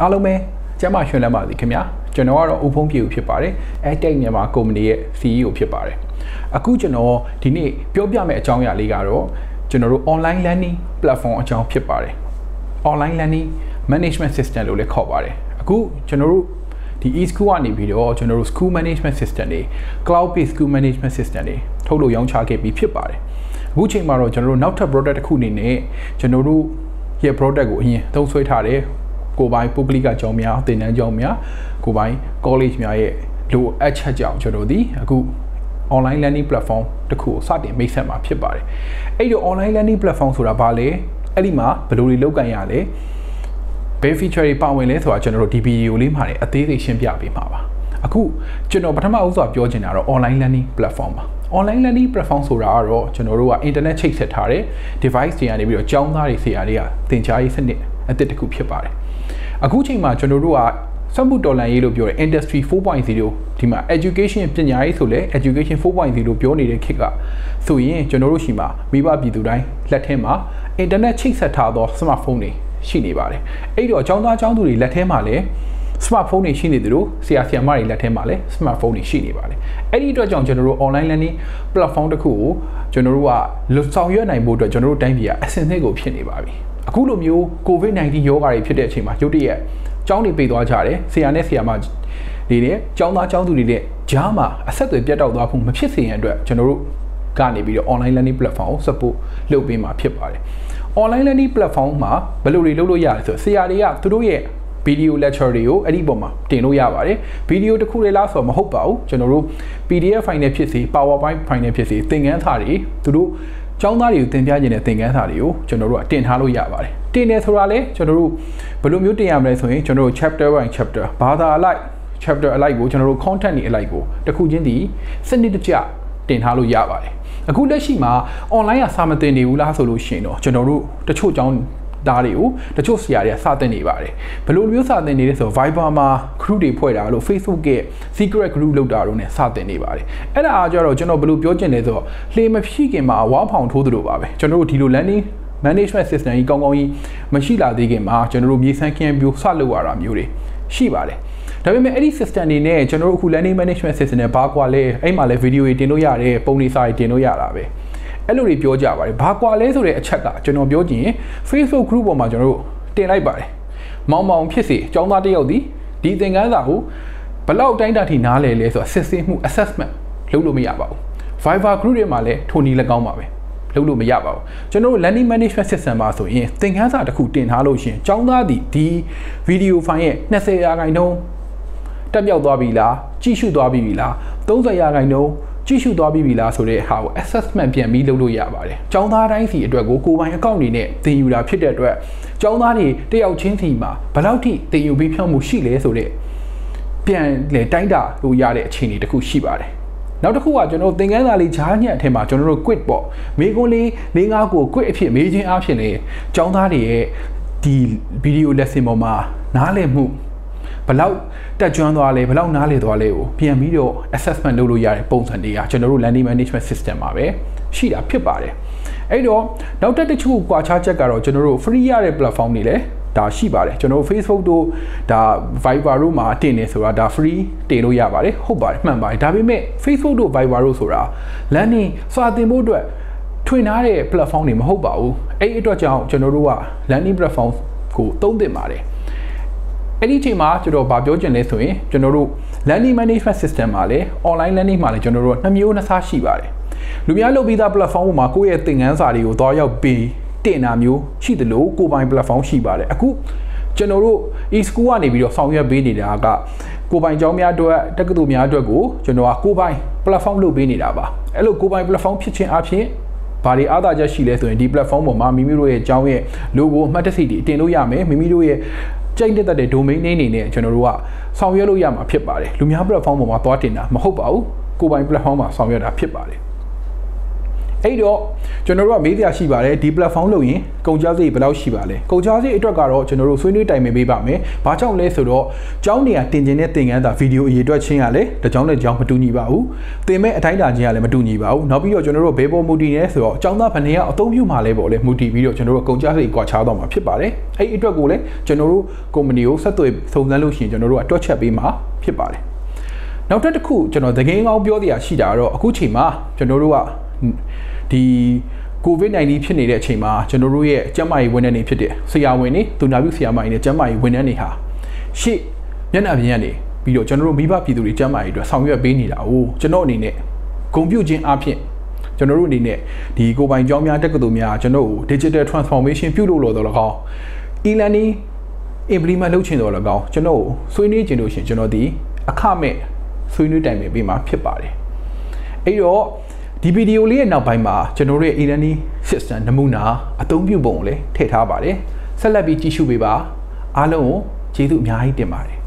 အားလုံးပဲကျမ်းမာရှင်လမ်းပါစီခင်ဗျာကျွန်တော်ကတော့ဦးဖုံးပြေဦးဖြစ်ပါတယ် AdTech မြန်မာကုမ္ပဏီရဲ့ CEO ဖြစ်ပါတယ်အခုကျွန်တော်ဒီနေ့ပြောပြမယ့်အကြောင်းအရာလေးကတော့ကျွန်တော်တို့ online learning platform အကြောင်းဖြစ်ပါတယ် online learning management system လို့လည်းခေါ်ပါတယ်အခုကျွန်တော်တို့ဒီ e-school ကနေပြီးတော့ကျွန်တော်တို့ school management system တွေ cloud based school management system တွေထုတ်လို့ရောင်းချခဲ့ပြီးဖြစ်ပါတယ်အခုချိန်မှာတော့ကျွန်တော်တို့နောက်ထပ် product တစ်ခုအနေနဲ့ကျွန်တော်တို့ရဲ့ product ကိုအရင်သုံးဆွဲထားတယ် ကိုပိုင်ပုဂ္ဂလိကကျောင်းများသင်တန်းကျောင်းများကိုပိုင် college များရဲ့လိုအပ်ချက်ကြောင့်ကျွန်တော်ဒီအခု online learning platform တစ်ခုကိုစတင်မိတ်ဆက်မှာဖြစ်ပါတယ်အဲ့ဒီ online learning platform ဆိုတာဘာလဲအဲ့ဒီမှာဘယ်လိုတွေလုပ်ကန်ရလဲဘယ် feature တွေပါဝင်လဲဆိုတာကျွန်တော်တို့ဒီ video လေးမှာလည်းအသေးစိတ်ရှင်းပြပေးမှာပါအခုကျွန်တော်ပထမဦးစွာပြောချင်တာတော့ online learning platform ပါ online learning platform ဆိုတာကတော့ကျွန်တော်တို့က internet ချိတ်ဆက်ထားတဲ့ device တွေကနေပြီးတော့ကျောင်းသားတွေဆရာတွေကသင်ကြားရေးစနစ်အသစ်တစ်ခုဖြစ်ပါတယ် အခုချိန်မှာကျွန်တော်တို့ကစက်မှုတော်လန်ရေးလို့ပြောတယ် industry 4.0ဒီမှာ education ပညာရေးဆိုလဲ education 4.0ပြောနေတဲ့ခေတ်ကဆိုရင်ကျွန်တော်တို့ရှိမှာမိဘပြည်သူတိုင်းလက်ထဲမှာ internet ချိတ်ဆက်ထားသော smartphone တွေရှိနေပါတယ်အဲ့တော့အကြောင်းသားအကြောင်းသူတွေလက်ထဲမှာလည်း smartphone တွေရှိနေသလိုဆရာဆရာမတွေလက်ထဲမှာလည်း smartphone တွေရှိနေပါတယ်အဲ့ဒီအတွက်ကြောင့်ကျွန်တော်တို့ online learning platform တစ်ခုကိုကျွန်တော်တို့ကလွတ်ဆောင်ရွက်နိုင်ဖို့အတွက်ကျွန်တော်တို့တိုင်းပြည်ကအဆင့်အသင့်ကိုဖြစ်နေပါပြီ အခုလိုမျိုး COVID-19 ရောဂါတွေဖြစ်တဲ့အချိန်မှာရုတ်တရက်ကျောင်းတွေပိတ်သွားကြတယ်ဆရာနဲ့ဆရာမတွေနဲ့ကျောင်းသားကျောင်းသူတွေနဲ့ကြားမှာအဆက်အသွယ်ပြတ်တောက်သွားဖို့မဖြစ်စေရန်အတွက်ကျွန်တော်တို့ကနေပြီးတော့ online learning platform ကို support လုပ်ပေးမှာဖြစ်ပါတယ် online learning platform မှာဘယ်လိုတွေလုပ်လို့ရလဲဆိုဆရာတွေကသူတို့ရဲ့ video lecture တွေကိုအဲ့ဒီပုံမှာတင်လို့ရပါတယ် video တစ်ခုလေးလားဆိုတော့မဟုတ်ပါဘူးကျွန်တော်တို့ PDF file နဲ့ဖြစ်စေ PowerPoint file နဲ့ဖြစ်စေသင်ခန်းစာတွေသူတို့ ကျောင်းသားတွေကိုသင်ပြခြင်းတဲ့သင်ခန်းစာတွေကိုကျွန်တော်တို့ကတင်ထားလို့ရပါတယ်တင်တယ်ဆိုတာလေကျွန်တော်တို့ဘယ်လိုမျိုးတင်ရမလဲဆိုရင်ကျွန်တော်တို့ chapter by chapter ဘာသာအလိုက် chapter အလိုက်ကိုကျွန်တော်တို့ content တွေအလိုက်ကိုတစ်ခုချင်းဒီစနစ်တကျတင်ထားလို့ရပါတယ်အခုလက်ရှိမှာ online ကစာမတင်နေဘူးလားဆိုလို့ရှိရင်တော့ကျွန်တော်တို့တချို့ကျောင်း သားတွေကိုတချို့ဆရာတွေကစတင်နေပါတယ်ဘယ်လိုမျိုးစတင်နေလဲဆိုတော့ Viber မှာ group တွေဖွဲ့တာလို့ Facebook ရဲ့ secret group လောက်တာတို့ ਨੇ စတင်နေပါတယ်အဲ့ဒါအားကြတော့ကျွန်တော်ဘယ်လိုပြောချင်လဲဆိုတော့လှေမဖြည့်ခင်မှာဝါဖောင်ထိုးသလိုပါပဲကျွန်တော်တို့ဒီလို landing management system ကြီးကောင်းကောင်းကြီးမရှိလာသေးခင်မှာကျွန်တော်တို့မြေဆန်းခင်းပြိုစလုပ်ရတာမျိုးတွေရှိပါတယ်ဒါပေမဲ့အဲ့ဒီ system တွေနဲ့ကျွန်တော်တို့အခု learning management system နဲ့ဘာကွာလဲအဲ့မှာလဲ video တွေတင်လို့ရတယ်ပုံတွေစာတွေတင်လို့ရတာပဲ အဲ့လိုတွေပြောကြပါတယ်ဘာကွာလဲဆိုတဲ့အချက်ကကျွန်တော်ပြောကြည့်ရင် Facebook group ပေါ်မှာကျွန်တော်တို့တင်လိုက်ပါတယ်မောင်မောင်ဖြစ်စေအကြောင်းသားတယောက်ဒီဒီသင်ခန်းစာကိုဘလောက်တိုင်းတာထိနားလဲလဲဆိုတော့စစ်ဆေးမှု assessment လုပ်လို့မရပါဘူး Viber group တွေမှာလည်းထိုနည်း၎င်းပါပဲလုပ်လို့မရပါဘူးကျွန်တော်တို့ learning management system မှာဆိုရင်သင်ခန်းစာတစ်ခုတင်ထားလို့ရှင်ကျောင်းသားဒီဒီ video file ရဲ့20ရာခိုင်နှုန်းတက်မြောက်သွားပြီလားကြည့်ရှုသွားပြီလား 30ရာခိုင်နှုန်းကြည့်ရှုသွားပြီလားဆိုတဲ့ဟာကို assessment ပြန်ပြီးလုပ်လို့ရပါတယ်။ကျောင်းသားတိုင်းစီအတွက်ကိုကိုယ်ပိုင်အကောင့်တွေနဲ့သင်ယူတာဖြစ်တဲ့အတွက်ကျောင်းသားတွေတယောက်ချင်းစီမှာဘယ်လောက်ထိသင်ယူပြီးဖြောင်းမှုရှိလဲဆိုတဲ့ပြန်လေတိုင်းတာလို့ရတဲ့အခြေအနေတစ်ခုရှိပါတယ်။နောက်တစ်ခုကကျွန်တော်သင်ခန်းစာလေးဂျားညက်အထက်မှာကျွန်တော်တို့ quit ပေါ့မေကွန်းလေး၄၅ကို quit အဖြစ်မေးခြင်းအဖြစ်လေကျောင်းသားတွေရဲ့ဒီ video lesson ပေါ်မှာနားလည်မှု ဘလောက်တက်ကြွသွားလဲဘလောက်နားလေသွားလဲကိုပြန်ပြီးတော့ assessment လုပ်လို့ရတဲ့ပုံစံတွေကကျွန်တော်တို့ learning management system မှာပဲရှိတာဖြစ်ပါတယ်အဲ့တော့နောက်တစ်တချို့ကွာခြားချက်ကတော့ကျွန်တော်တို့ free ရတဲ့ platform တွေလည်းဒါရှိပါတယ်ကျွန်တော်တို့ Facebook တို့ဒါ Viber တို့မှာတင်နေဆိုတာဒါ free တင်လို့ရပါတယ်ဟုတ်ပါတယ်မှန်ပါတယ်ဒါပေမဲ့ Facebook တို့ Viber တို့ဆိုတာ learning စာသင်ဖို့အတွက်ထွင်ထားတဲ့ platform တွေမဟုတ်ပါဘူးအဲ့ဒီအတွက်ကြောင့်ကျွန်တော်တို့က learning platform ကိုသုံးသင့်ပါတယ် အဲ့ဒီအချိန်မှာကျွန်တော်ဗာပြောချင်လဲဆိုရင်ကျွန်တော်တို့ learning management system မှာလည်း online learning မှာလည်းကျွန်တော်တို့နှစ်မျိုးနှစ်ဆရှိပါတယ်လူများလုပ်ပြီးသား platform ပေါ်မှာကိုယ့်ရဲ့သင်ခန်းစာတွေကိုသွားရောက်ပြီးတင်တာမျိုးရှိသလိုကိုပိုင် platform ရှိပါတယ်အခုကျွန်တော်တို့ e-school ကနေပြီးတော့ဆောင်ရွက်ပေးနေတာကကိုပိုင်ကျောင်းများအတွက်တက္ကသိုလ်များအတွက်ကိုကျွန်တော်ကကိုပိုင် platform လုပ်ပေးနေတာပါအဲ့လိုကိုပိုင် platform ဖြစ်ခြင်းအပြင်ဘာတွေအားသာချက်ရှိလဲဆိုရင်ဒီ platform ပေါ်မှာမိမိတို့ရဲ့အကြောင်းရဲ့ logo အမှတ်တရစီတွေတင်လို့ရမယ်မိမိတို့ရဲ့ ကြိုက်တဲ့တဲ့ domain name နေနဲ့ကျွန်တော်တို့ကဆောင်ရွက်လို့ရမှာဖြစ်ပါတယ်လူများ platform ပေါ်မှာသွားတင်တာမဟုတ်ပါဘူးကိုပိုင် platform မှာဆောင်ရွက်တာဖြစ်ပါတယ် အဲ့တော့ကျွန်တော်တို့ကမေးစရာရှိပါတယ်ဒီ platform လို့ရင်ကုန်ကြစရိတ်ဘယ်လောက်ရှိပါလဲကုန်ကြစရိတ်အတွက်ကတော့ကျွန်တော်တို့ဆွေးနွေးတိုင်ပင်ပေးပါမယ်ဘာကြောင့်လဲဆိုတော့ကျောင်းနေရာတင်ကျင်တဲ့သင်ခန်းစာဗီဒီယိုအရေးအတွက်ချင်းရလဲတကြောင်းနဲ့ကြောင်းမတူညီပါဘူးသင်မဲ့အတိုင်းအတာချင်းကလည်းမတူညီပါဘူးနောက်ပြီးတော့ကျွန်တော်တို့ဘေးပေါ်မူတည်နေဆိုတော့ကျောင်းသားဗနေရအသုံးပြုမှာလဲပေါ့လေမူတည်ပြီးတော့ကျွန်တော်တို့ကုန်ကြစရိတ်ကွာခြားတော့မှာဖြစ်ပါတယ်အဲ့ဒီအတွက်ကိုလည်းကျွန်တော်တို့ကုမ္ပဏီကိုဆက်သွယ်စုံစမ်းလို့ရှိရင်ကျွန်တော်တို့ကတွက်ချက်ပေးမှာဖြစ်ပါတယ်နောက်တစ်ခုကျွန်တော်သကင်းကောင်းပြောတရားရှိတာကတော့အခုချိန်မှာကျွန်တော်တို့က ဒီ COVID-19 ဖြစ်နေတဲ့အချိန်မှာကျွန်တော်တို့ရဲ့ကျန်းမာရေးဝန်ထမ်းတွေဖြစ်တဲ့ဆရာဝန်တွေသူနာပြုဆရာမတွေနဲ့ကျန်းမာရေးဝန်ထမ်းတွေဟာရှေ့မျက်နှာပြင်ကနေပြီးတော့ကျွန်တော်တို့မိဘပြည်သူတွေကျန်းမာရေးအတွက်ဆောင်ရွက်ပေးနေတာကိုကျွန်တော်အနေနဲ့ဂုဏ်ပြုခြင်းအပြင်ကျွန်တော်တို့အနေနဲ့ဒီကိုပိုင်ကျောင်းများတက္ကသိုလ်များကျွန်တော်တို့ digital transformation ပြုလုပ်လို့တော့လကောင်း e-learning implement လုပ်ချင်တော့လကောင်းကျွန်တော်ဆွေးနွေးခြင်းလို့ရှင်ကျွန်တော်ဒီအခမဲ့ဆွေးနွေးတိုင်ပင်ပေးမှာဖြစ်ပါတယ်အဲ့တော့ ဒီဗီဒီယိုလေးရဲ့နောက်ပိုင်းမှာကျွန်တော်တို့ရဲ့ e-learning system နမူနာအသုံးပြုပုံကိုလည်းထည့်ထားပါတယ်ဆက်လက်ပြီးကြည့်ရှုပေးပါအားလုံးကိုကျေးဇူးအများကြီးတင်ပါတယ်